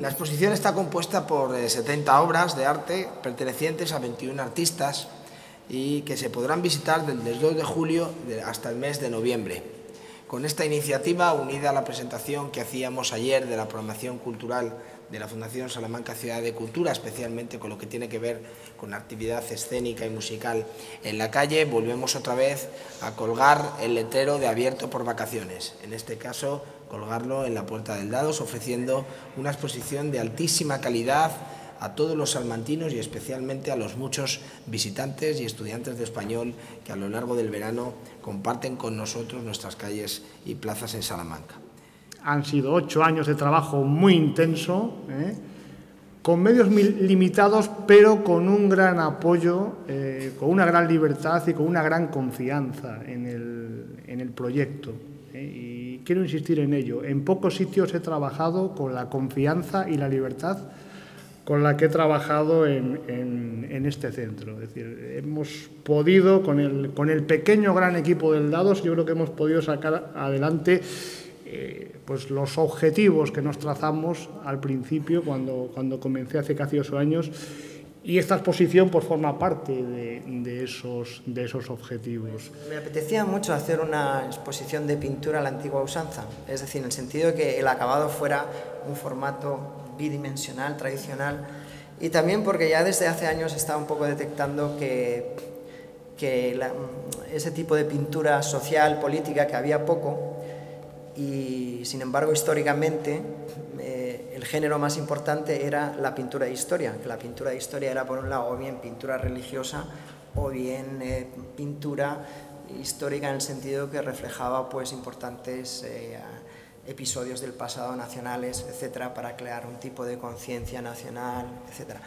La exposición está compuesta por 70 eh, obras de arte pertenecientes a 21 artistas y que se podrán visitar desde el 2 de julio hasta el mes de noviembre. Con esta iniciativa, unida a la presentación que hacíamos ayer de la programación cultural de la Fundación Salamanca Ciudad de Cultura, especialmente con lo que tiene que ver con la actividad escénica y musical en la calle, volvemos otra vez a colgar el letrero de abierto por vacaciones. En este caso, colgarlo en la Puerta del Dados, ofreciendo una exposición de altísima calidad a todos los salmantinos y especialmente a los muchos visitantes y estudiantes de español que a lo largo del verano comparten con nosotros nuestras calles y plazas en Salamanca. Han sido ocho años de trabajo muy intenso, ¿eh? con medios limitados, pero con un gran apoyo, eh, con una gran libertad y con una gran confianza en el, proyecto. ¿eh? Quiero insistir en ello. En pocos sitios he trabajado con la confianza y la libertad con la que he trabajado en, este centro. Es decir, hemos podido, con el, pequeño gran equipo del Dados, yo creo que hemos podido sacar adelante eh, pues los objetivos que nos trazamos al principio, cuando, cuando comencé hace casi ocho años, y esta exposición pues, forma parte de, esos, objetivos. Me apetecía mucho hacer una exposición de pintura a la antigua usanza, es decir, en el sentido de que el acabado fuera un formato bidimensional, tradicional, y también porque ya desde hace años estaba un poco detectando que, ese tipo de pintura social, política, que había poco, y sin embargo históricamente género más importante era la pintura de historia, la pintura de historia era por un lado o bien pintura religiosa o bien eh, pintura histórica en el sentido que reflejaba pues importantes eh, episodios del pasado nacionales, etcétera, para crear un tipo de conciencia nacional, etcétera.